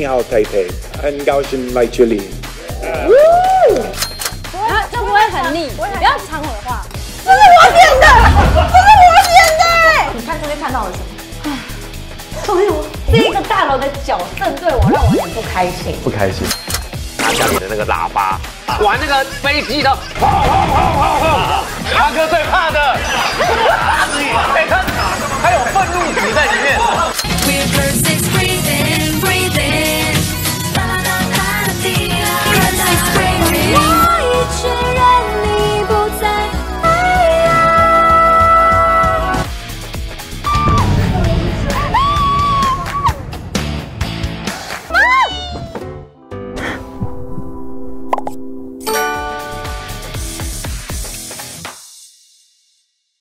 你好，台北，很高兴来这里。呃不会很腻，不要抢我的话，这是我点的，这是我点的。你看这边看到了什么？所以我第一个大佬的脚正对我，让我很不开心。不开心，他家里的那个喇叭，玩那个飞机的，跑跑跑跑跑，阿哥最怕的，打死你！他。